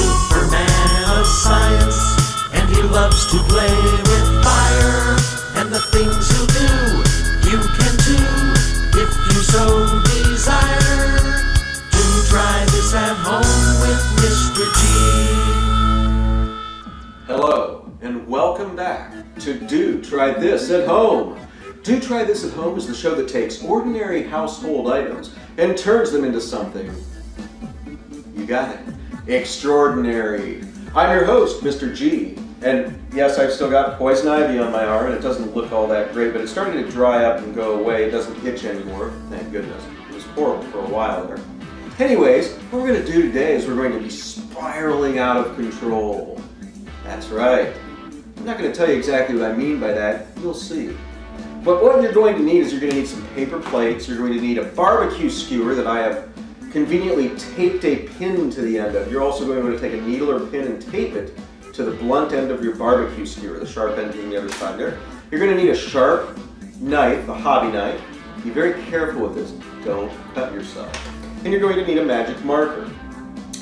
Superman of science, and he loves to play with fire. And the things he'll do, you can too, if you so desire. Do try this at home with Mr. G. Hello, and welcome back to Do Try This at Home. Do Try This at Home is the show that takes ordinary household items and turns them into something. You got it. Extraordinary. I'm your host, Mr. G. And yes, I've still got poison ivy on my arm, and it doesn't look all that great, but it's starting to dry up and go away. It doesn't itch anymore, thank goodness. It was horrible for a while there. Anyways, what we're going to do today is we're going to be spiraling out of control. That's right. I'm not going to tell you exactly what I mean by that. You'll see. But what you're going to need is you're going to need some paper plates. You're going to need a barbecue skewer that I have conveniently taped a pin to the end of. You're also going to want to take a needle or pin and tape it to the blunt end of your barbecue skewer, the sharp end being the other side there. You're going to need a sharp knife, a hobby knife. Be very careful with this. Don't cut yourself. And you're going to need a magic marker.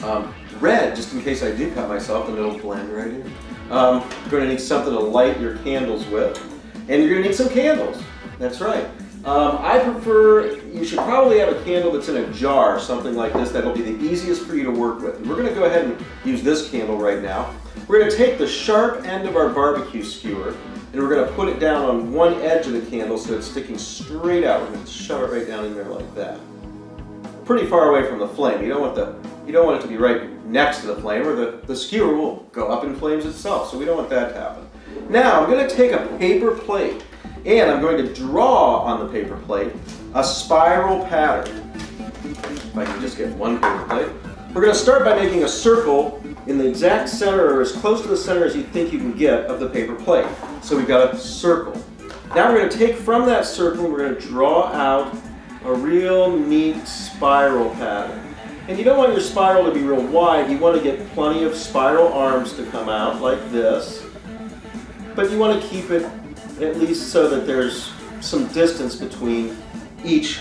Um, red, just in case I do cut myself, and it'll blend right in. Um, you're going to need something to light your candles with. And you're going to need some candles. That's right. Um, I prefer, you should probably have a candle that's in a jar, something like this. That'll be the easiest for you to work with. And we're going to go ahead and use this candle right now. We're going to take the sharp end of our barbecue skewer and we're going to put it down on one edge of the candle so it's sticking straight out. We're going to shove it right down in there like that. Pretty far away from the flame. You don't want the you don't want it to be right next to the flame or the, the skewer will go up in flames itself. So we don't want that to happen. Now I'm going to take a paper plate and I'm going to draw on the paper plate a spiral pattern. If I can just get one paper plate. We're going to start by making a circle in the exact center or as close to the center as you think you can get of the paper plate. So we've got a circle. Now we're going to take from that circle and we're going to draw out a real neat spiral pattern. And you don't want your spiral to be real wide. You want to get plenty of spiral arms to come out like this. But you want to keep it at least so that there's some distance between each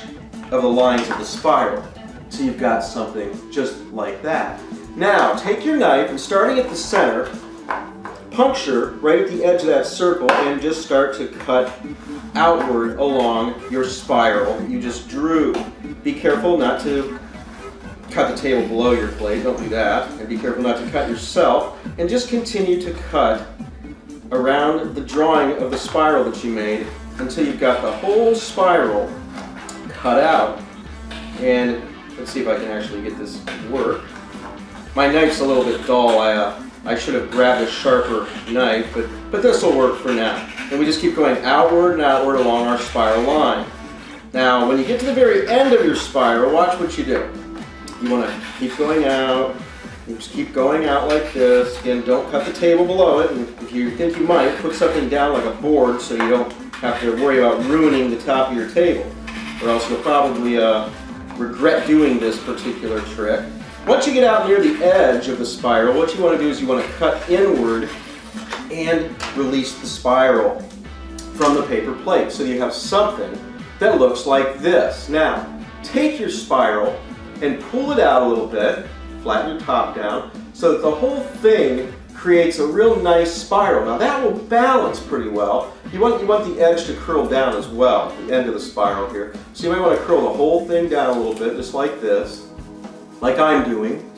of the lines of the spiral. So you've got something just like that. Now, take your knife and starting at the center, puncture right at the edge of that circle and just start to cut outward along your spiral you just drew. Be careful not to cut the table below your plate, don't do that. And be careful not to cut yourself. And just continue to cut around the drawing of the spiral that you made until you've got the whole spiral cut out. And let's see if I can actually get this to work. My knife's a little bit dull. I, uh, I should have grabbed a sharper knife, but, but this will work for now. And we just keep going outward and outward along our spiral line. Now, when you get to the very end of your spiral, watch what you do. You want to keep going out, just keep going out like this. Again, don't cut the table below it. And if you think you might, put something down like a board so you don't have to worry about ruining the top of your table. Or else you'll probably uh, regret doing this particular trick. Once you get out near the edge of the spiral, what you want to do is you want to cut inward and release the spiral from the paper plate. So you have something that looks like this. Now, take your spiral and pull it out a little bit, flatten your top down, so that the whole thing creates a real nice spiral. Now that will balance pretty well. You want, you want the edge to curl down as well, the end of the spiral here. So you might want to curl the whole thing down a little bit, just like this, like I'm doing.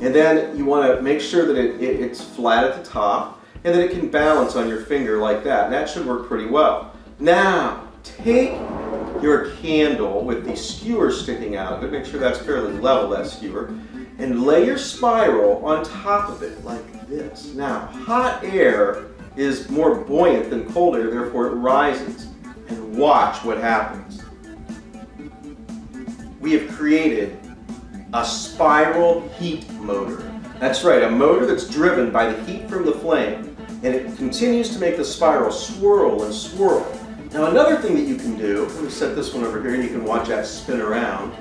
And then you want to make sure that it, it, it's flat at the top and that it can balance on your finger like that. And that should work pretty well. Now, take your candle with the skewer sticking out of it, make sure that's fairly level, that skewer, and lay your spiral on top of it like this. Now, hot air is more buoyant than cold air, therefore it rises. And watch what happens. We have created a spiral heat motor. That's right, a motor that's driven by the heat from the flame, and it continues to make the spiral swirl and swirl. Now another thing that you can do, let me set this one over here and you can watch that spin around.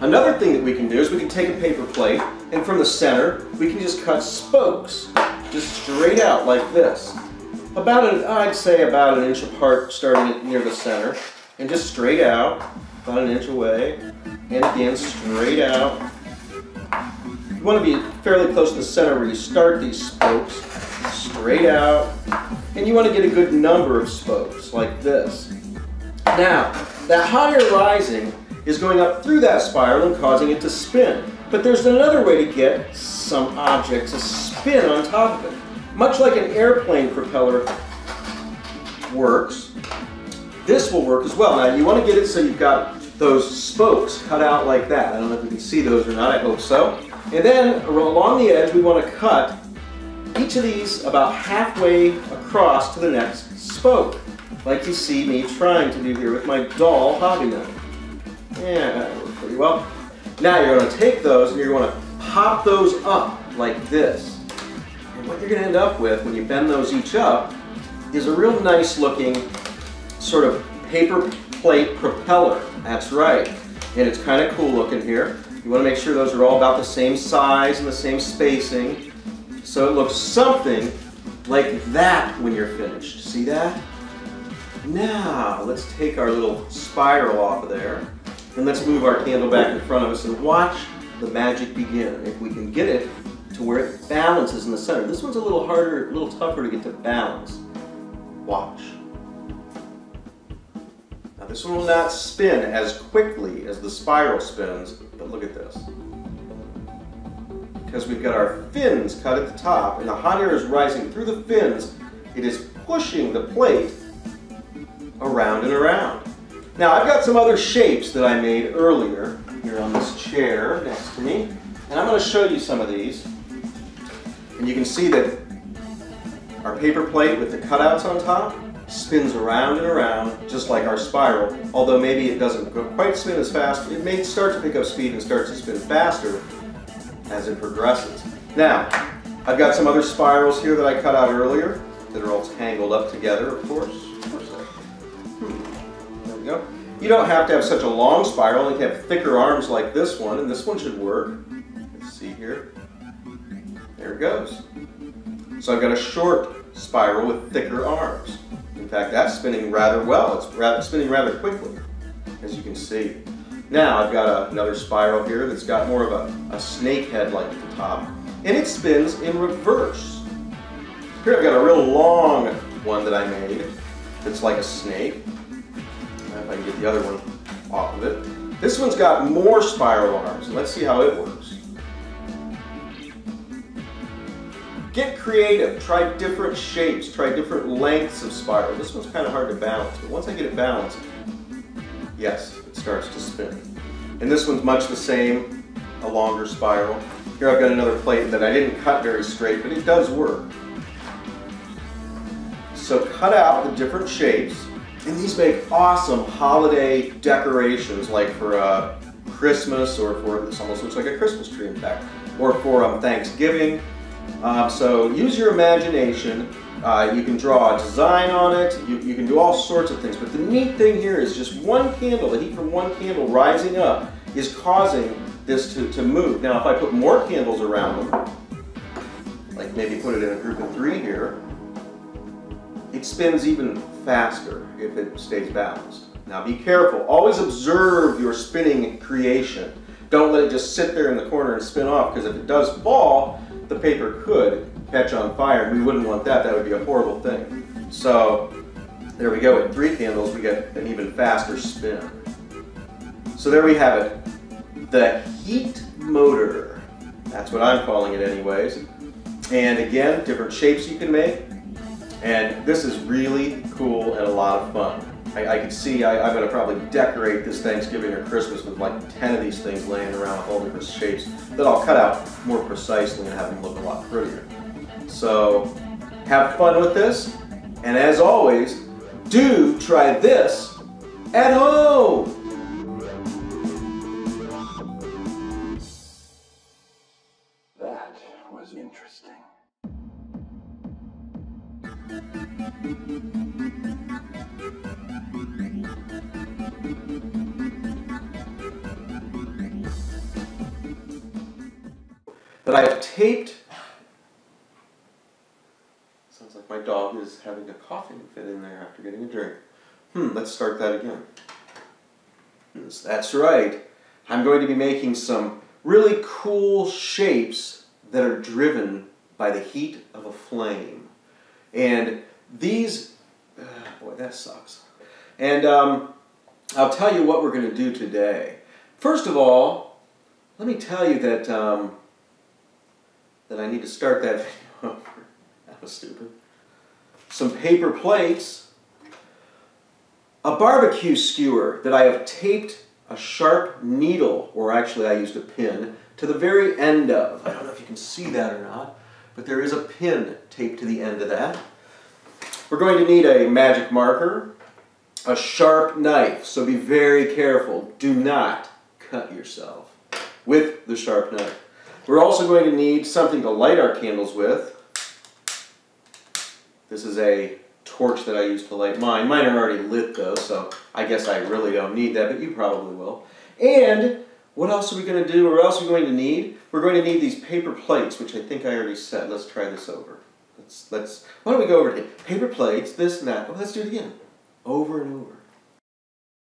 Another thing that we can do is we can take a paper plate and from the center we can just cut spokes just straight out like this. About an, I'd say about an inch apart starting near the center and just straight out, about an inch away and again straight out. You want to be fairly close to the center where you start these spokes straight out. And you want to get a good number of spokes like this. Now, that higher rising is going up through that spiral and causing it to spin. But there's another way to get some object to spin on top of it. Much like an airplane propeller works, this will work as well. Now you want to get it so you've got those spokes cut out like that. I don't know if you can see those or not, I hope so. And then along the edge we want to cut each of these about halfway across to the next spoke, like you see me trying to do here with my doll hobby knife. Yeah, that worked pretty well. Now you're going to take those and you're going to pop those up like this. And what you're going to end up with when you bend those each up is a real nice looking sort of paper plate propeller. That's right. And it's kind of cool looking here. You want to make sure those are all about the same size and the same spacing. So it looks something like that when you're finished. See that? Now, let's take our little spiral off of there. And let's move our candle back in front of us and watch the magic begin. If we can get it to where it balances in the center. This one's a little harder, a little tougher to get to balance. Watch. Now this one will not spin as quickly as the spiral spins, but look at this. Because we've got our fins cut at the top and the hot air is rising through the fins, it is pushing the plate around and around. Now I've got some other shapes that I made earlier here on this chair next to me. And I'm going to show you some of these. And you can see that our paper plate with the cutouts on top spins around and around just like our spiral. Although maybe it doesn't quite spin as fast. It may start to pick up speed and start to spin faster as it progresses. Now, I've got some other spirals here that I cut out earlier that are all tangled up together, of course. Go. You don't have to have such a long spiral. You can have thicker arms like this one, and this one should work. Let's see here. There it goes. So I've got a short spiral with thicker arms. In fact, that's spinning rather well. It's rather, spinning rather quickly, as you can see. Now I've got a, another spiral here that's got more of a, a snake head like at the top, and it spins in reverse. Here I've got a real long one that I made that's like a snake get the other one off of it. This one's got more spiral arms. Let's see how it works. Get creative. Try different shapes. Try different lengths of spiral. This one's kind of hard to balance, but once I get it balanced, yes, it starts to spin. And this one's much the same, a longer spiral. Here I've got another plate that I didn't cut very straight, but it does work. So cut out the different shapes and these make awesome holiday decorations, like for uh, Christmas or for, this almost looks like a Christmas tree in fact, or for um, Thanksgiving. Um, so use your imagination. Uh, you can draw a design on it. You, you can do all sorts of things. But the neat thing here is just one candle, the heat from one candle rising up is causing this to, to move. Now if I put more candles around them, like maybe put it in a group of three here, it spins even faster if it stays balanced. Now be careful. Always observe your spinning creation. Don't let it just sit there in the corner and spin off because if it does fall, the paper could catch on fire and we wouldn't want that. That would be a horrible thing. So there we go. With three candles, we get an even faster spin. So there we have it. The heat motor. That's what I'm calling it anyways. And again, different shapes you can make. And this is really cool and a lot of fun. I, I can see I, am going to probably decorate this Thanksgiving or Christmas with like 10 of these things laying around with all different shapes that I'll cut out more precisely and have them look a lot prettier. So have fun with this. And as always, do try this at home. Taped. Sounds like my dog is having a coughing fit in there after getting a drink. Hmm, let's start that again. That's right. I'm going to be making some really cool shapes that are driven by the heat of a flame. And these, uh, boy, that sucks. And um, I'll tell you what we're going to do today. First of all, let me tell you that um, that I need to start that video over. That was stupid. Some paper plates, a barbecue skewer that I have taped a sharp needle, or actually I used a pin, to the very end of. I don't know if you can see that or not, but there is a pin taped to the end of that. We're going to need a magic marker, a sharp knife, so be very careful. Do not cut yourself with the sharp knife. We're also going to need something to light our candles with. This is a torch that I use to light mine. Mine are already lit though, so I guess I really don't need that, but you probably will. And what else are we going to do, what else are we going to need? We're going to need these paper plates, which I think I already said. Let's try this over. Let's, let's, why don't we go over again? Paper plates, this and that. Oh, let's do it again. Over and over.